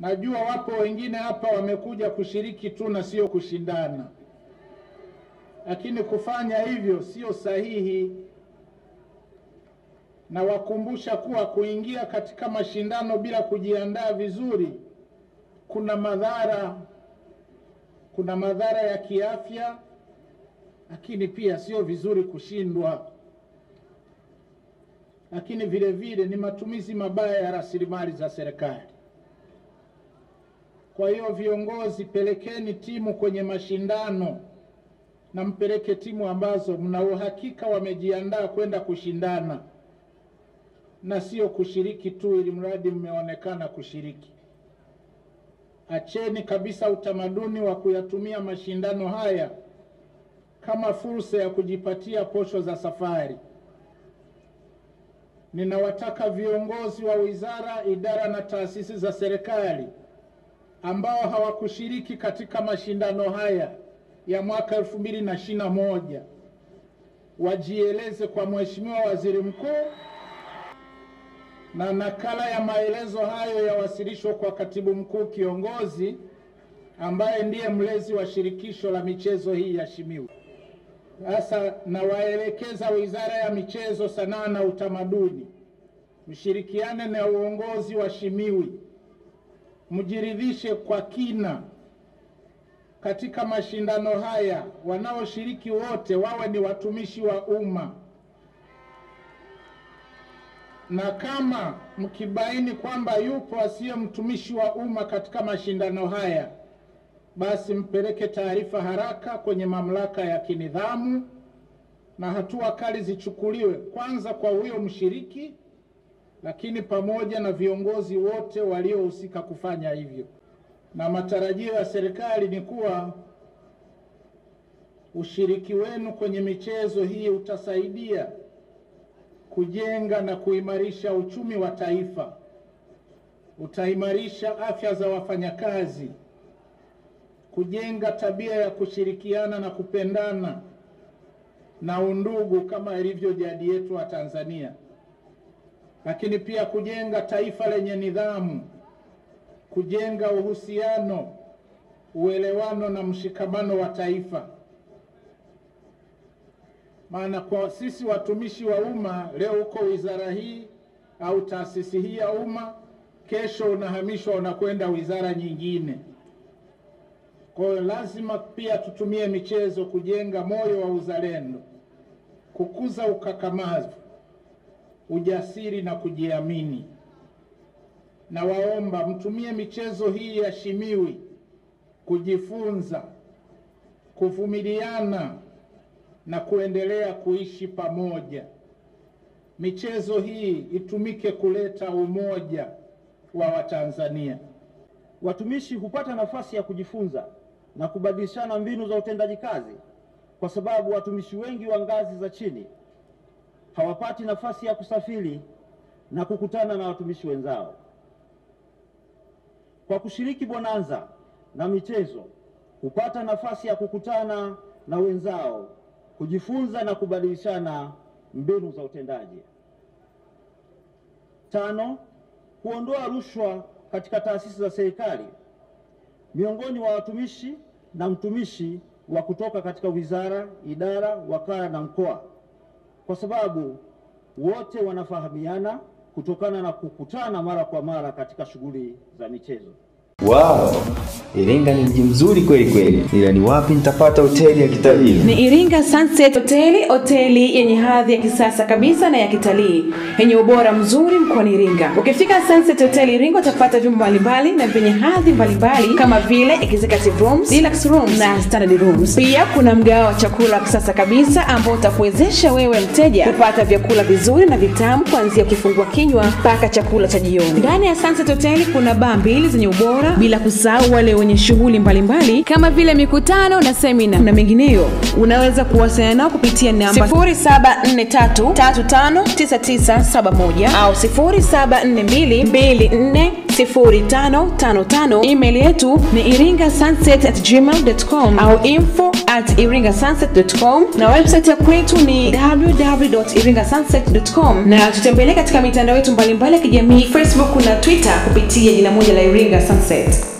Najua wapo wengine hapa wamekuja kushiriki tu na sio kushindana, lakini kufanya hivyo sio sahihi. Na wakumbusha kuwa kuingia katika mashindano bila kujiandaa vizuri kuna madhara, kuna madhara ya kiafya, lakini pia sio vizuri kushindwa, lakini vile vile ni matumizi mabaya ya rasilimali za serikali. Kwa hiyo viongozi, pelekeni timu kwenye mashindano na mpeleke timu ambazo mna uhakika wamejiandaa kwenda kushindana na sio kushiriki tu ili mradi mmeonekana kushiriki. Acheni kabisa utamaduni wa kuyatumia mashindano haya kama fursa ya kujipatia posho za safari. Ninawataka viongozi wa wizara, idara na taasisi za serikali ambao hawakushiriki katika mashindano haya ya mwaka elfu mbili na ishirini na moja. Wajieleze kwa Mheshimiwa Waziri Mkuu na nakala ya maelezo hayo yawasilishwe kwa Katibu Mkuu Kiongozi ambaye ndiye mlezi wa shirikisho la michezo hii ya Shimiwi. Sasa nawaelekeza Wizara ya Michezo, Sanaa na Utamaduni, mshirikiane na uongozi wa Shimiwi, mjiridhishe kwa kina katika mashindano haya, wanaoshiriki wote wawe ni watumishi wa umma, na kama mkibaini kwamba yupo asiye mtumishi wa umma katika mashindano haya, basi mpeleke taarifa haraka kwenye mamlaka ya kinidhamu na hatua kali zichukuliwe, kwanza kwa huyo mshiriki, lakini pamoja na viongozi wote waliohusika kufanya hivyo. Na matarajio ya serikali ni kuwa ushiriki wenu kwenye michezo hii utasaidia kujenga na kuimarisha uchumi wa taifa, utaimarisha afya za wafanyakazi, kujenga tabia ya kushirikiana na kupendana na undugu kama ilivyo jadi yetu wa Tanzania, lakini pia kujenga taifa lenye nidhamu, kujenga uhusiano, uelewano na mshikamano wa taifa. Maana kwa sisi watumishi wa umma leo uko wizara hii au taasisi hii ya umma, kesho unahamishwa unakwenda wizara nyingine. Kwa hiyo lazima pia tutumie michezo kujenga moyo wa uzalendo, kukuza ukakamavu, ujasiri na kujiamini. Na waomba mtumie michezo hii ya Shimiwi kujifunza, kuvumiliana na kuendelea kuishi pamoja. Michezo hii itumike kuleta umoja wa Watanzania. Watumishi hupata nafasi ya kujifunza na kubadilishana mbinu za utendaji kazi, kwa sababu watumishi wengi wa ngazi za chini hawapati nafasi ya kusafiri na kukutana na watumishi wenzao. Kwa kushiriki bonanza na michezo, hupata nafasi ya kukutana na wenzao, kujifunza na kubadilishana mbinu za utendaji. Tano, kuondoa rushwa katika taasisi za serikali miongoni mwa watumishi na mtumishi wa kutoka katika wizara, idara, wakala na mkoa, kwa sababu wote wanafahamiana kutokana na kukutana mara kwa mara katika shughuli za michezo. Wow, Iringa ni mji mzuri kweli kweli, ila ni wapi nitapata hoteli ya kitalii? Ni Iringa Sunset Hoteli, hoteli yenye hadhi ya kisasa kabisa na ya kitalii yenye ubora mzuri mkoani Iringa. Ukifika Sunset Hotel Iringa utapata vyumba mbalimbali na vyenye hadhi mbalimbali kama vile executive rooms, deluxe rooms na standard rooms. Pia kuna mgahawa wa chakula wa kisasa kabisa ambao utakuwezesha wewe mteja kupata vyakula vizuri na vitamu kuanzia kifungua kinywa mpaka chakula cha jioni. Ndani ya Sunset Hotel kuna baa mbili zenye ubora bora, bila kusahau wale wenye shughuli mbalimbali kama vile mikutano na semina na mengineyo. Unaweza kuwasiliana nao kupitia namba 0743359971 au 0742240555. Email yetu ni iringa iringasunset@gmail.com au info at iringasunset.com na website ya kwetu ni www.iringasunset.com na tutembelee katika mitandao yetu mbalimbali ya kijamii Facebook na Twitter kupitia jina moja la Iringa Sunset. it.